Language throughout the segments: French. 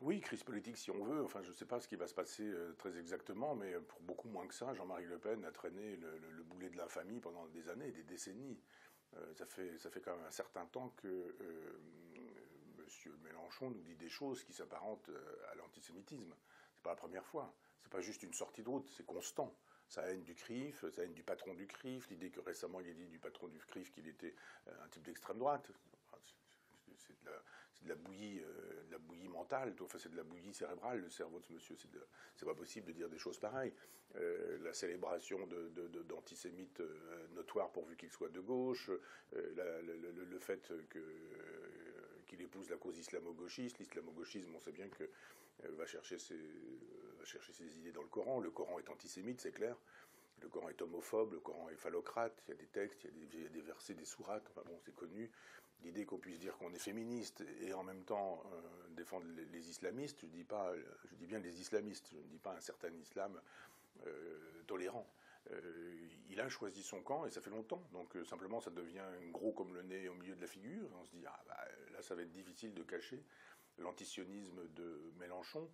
Oui, crise politique si on veut. Enfin, je ne sais pas ce qui va se passer euh, très exactement, mais pour beaucoup moins que ça, Jean-Marie Le Pen a traîné le, boulet de l'infamie pendant des années, des décennies. Euh, ça, fait, quand même un certain temps que euh, M. Mélenchon nous dit des choses qui s'apparentent à l'antisémitisme. C'est pas la première fois. C'est pas juste une sortie de route, c'est constant sa haine du CRIF, sa haine du patron du CRIF, l'idée que récemment il a dit du patron du CRIF qu'il était un type d'extrême droite c'est de, la bouillie, euh, de la bouillie mentale, enfin, c'est de la bouillie cérébrale, le cerveau de ce monsieur. C'est pas possible de dire des choses pareilles. Euh, la célébration d'antisémites euh, notoires pourvu qu'ils soient de gauche, le, fait qu'il épouse la cause islamo-gauchiste. L'islamo-gauchisme, on sait bien que va chercher, ses, idées dans le Coran. Le Coran est antisémite, c'est clair. Le Coran est homophobe, le Coran est phallocrate, il y a des textes, il y a des, versets, des sourates, enfin bon, c'est connu. L'idée qu'on puisse dire qu'on est féministe et en même temps euh, défendre les, islamistes, je dis, pas, je dis bien les islamistes, je ne dis pas un certain islam euh, tolérant. Euh, il a choisi son camp et ça fait longtemps, donc simplement ça devient gros comme le nez au milieu de la figure. On se dit, ah bah, là ça va être difficile de cacher l'antisionisme de Mélenchon.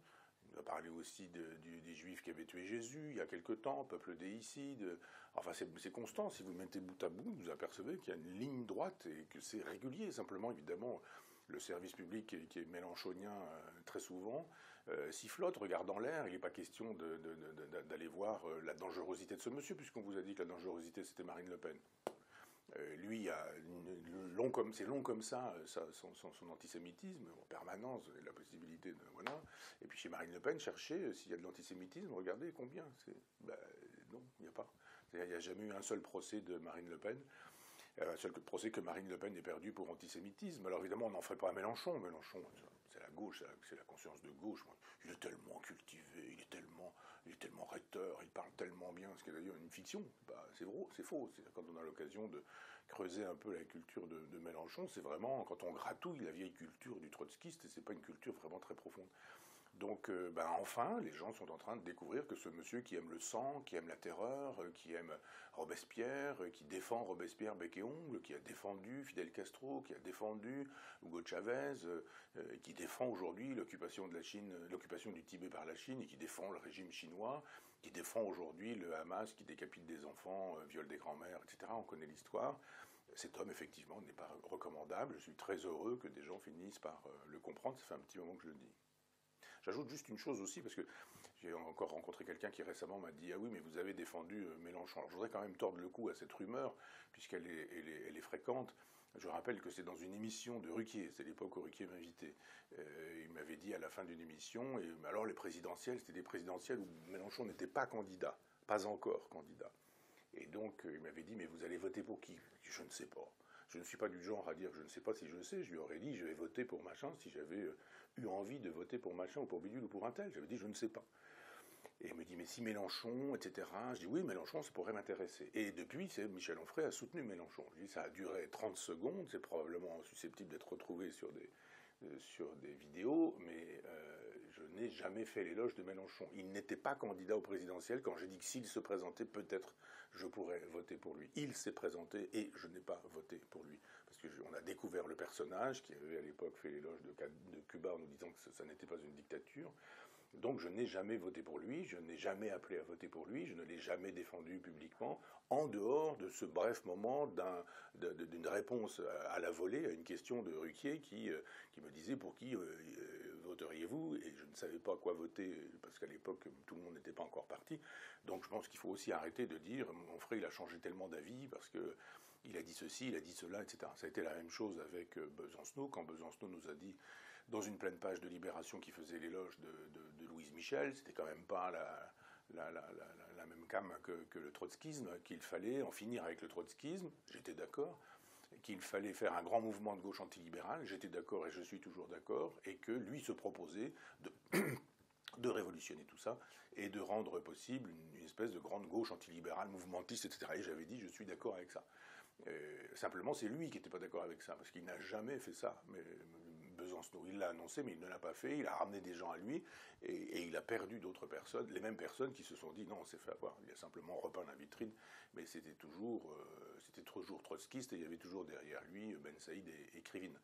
On va parler aussi des Juifs qui avaient tué Jésus il y a quelque temps, peuple déicide. Enfin, c'est constant. Si vous mettez bout à bout, vous apercevez qu'il y a une ligne droite et que c'est régulier. Simplement, évidemment, le service public qui est, mélanchonien euh, très souvent euh, sifflote, regarde en l'air. Il n'est pas question d'aller voir euh, la dangerosité de ce monsieur, puisqu'on vous a dit que la dangerosité, c'était Marine Le Pen. Euh, lui, c'est long comme ça, euh, son, antisémitisme en permanence, la possibilité de voilà. Et puis chez Marine Le Pen, chercher euh, s'il y a de l'antisémitisme, regardez combien. Ben, non, il n'y a pas. Il n'y a jamais eu un seul procès de Marine Le Pen. Euh, seul procès que Marine Le Pen ait perdu pour antisémitisme. Alors évidemment, on n'en ferait pas à Mélenchon. Mélenchon, c'est la gauche, c'est la conscience de gauche. Il est tellement cultivé, il est tellement, il est tellement recteur, il parle tellement bien, ce qui est d'ailleurs une fiction. Bah, c'est vrai, c'est faux. Quand on a l'occasion de creuser un peu la culture de, de Mélenchon, c'est vraiment quand on gratouille la vieille culture du trotskiste, et c'est pas une culture vraiment très profonde. Donc, euh, ben, enfin, les gens sont en train de découvrir que ce monsieur qui aime le sang, qui aime la terreur, euh, qui aime Robespierre, euh, qui défend Robespierre bec et ongle, qui a défendu Fidel Castro, qui a défendu Hugo Chavez, qui défend aujourd'hui l'occupation de la Chine, l'occupation du Tibet par la Chine, et qui défend le régime chinois, qui défend aujourd'hui le Hamas, qui décapite des enfants, viole des grands-mères, etc. On connaît l'histoire. Cet homme, effectivement, n'est pas recommandable. Je suis très heureux que des gens finissent par le comprendre. Ça fait un petit moment que je le dis. J'ajoute juste une chose aussi, parce que j'ai encore rencontré quelqu'un qui récemment m'a dit Ah oui, mais vous avez défendu euh, Mélenchon. Je voudrais quand même tordre le cou à cette rumeur, puisqu'elle est, elle est, fréquente. Je rappelle que c'est dans une émission de Ruquier, c'est l'époque où Ruquier m'invitait. Euh, il m'avait dit à la fin d'une émission, et alors les présidentielles, c'était des présidentielles où Mélenchon n'était pas candidat, pas encore candidat. Et donc euh, il m'avait dit Mais vous allez voter pour qui? Je ne sais pas. Je ne suis pas du genre à dire je ne sais pas si je sais. Je lui aurais dit, je vais voter pour machin si j'avais euh, eu envie de voter pour machin ou pour bidule ou pour un tel. J'avais dit, je ne sais pas. Et il me dit, mais si Mélenchon, etc. Je dis, oui, Mélenchon, ça pourrait m'intéresser. Et depuis, c'est Michel Onfray a soutenu Mélenchon. Je dis, ça a duré 30 secondes, c'est probablement susceptible d'être retrouvé sur des, euh, sur des vidéos, mais euh, je n'ai jamais fait l'éloge de Mélenchon. Il n'était pas candidat au présidentiel quand j'ai dit que s'il se présentait, peut-être je pourrais voter pour lui. Il s'est présenté et je n'ai pas voté pour lui. Parce qu'on a découvert le personnage qui avait à l'époque fait l'éloge de, Cuba en nous disant que ça n'était pas une dictature. Donc je n'ai jamais voté pour lui, je n'ai jamais appelé à voter pour lui, je ne l'ai jamais défendu publiquement, en dehors de ce bref moment d'une réponse à la volée à une question de Ruquier qui, euh, me disait pour qui euh, voteriez-vous Et je ne savais pas quoi voter, parce qu'à l'époque tout le monde n'était pas encore parti. Donc je pense qu'il faut aussi arrêter de dire mon frère il a changé tellement d'avis parce que il a dit ceci, il a dit cela, etc. Ça a été la même chose avec Besancenot, quand Besancenot nous a dit dans une pleine page de Libération qui faisait l'éloge de, Louise Michel, c'était quand même pas la, la, même cam que, le trotskisme, qu'il fallait en finir avec le trotskisme, j'étais d'accord, qu'il fallait faire un grand mouvement de gauche antilibérale, j'étais d'accord et je suis toujours d'accord, et que lui se proposait de, révolutionner tout ça et de rendre possible une, espèce de grande gauche antilibérale, mouvementiste, etc. Et j'avais dit, je suis d'accord avec ça. simplement, c'est lui qui n'était pas d'accord avec ça, parce qu'il n'a jamais fait ça. Mais Besancenot, il l'a annoncé, mais il ne l'a pas fait. Il a ramené des gens à lui, et, il a perdu d'autres personnes, les mêmes personnes qui se sont dit, non, on s'est fait avoir. Il a simplement repeint la vitrine, mais c'était toujours, euh, c'était toujours trotskiste, et il y avait toujours derrière lui Ben Saïd et, et Krivine.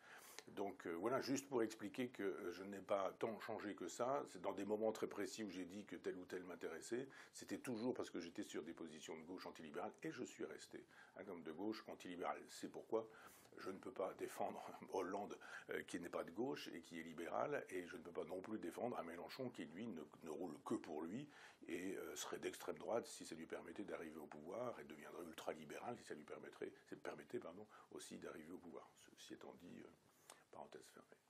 Donc euh, voilà, juste pour expliquer que euh, je n'ai pas tant changé que ça, c'est dans des moments très précis où j'ai dit que tel ou tel m'intéressait, c'était toujours parce que j'étais sur des positions de gauche antilibérales et je suis resté un homme de gauche antilibéral. C'est pourquoi je ne peux pas défendre Hollande euh, qui n'est pas de gauche et qui est libéral, et je ne peux pas non plus défendre un Mélenchon qui, lui, ne, roule que pour lui et serait d'extrême droite si ça lui permettait d'arriver au pouvoir et deviendrait ultra-libéral si ça lui permettrait, permettait aussi d'arriver au pouvoir. Ceci étant dit, parenthèse fermée.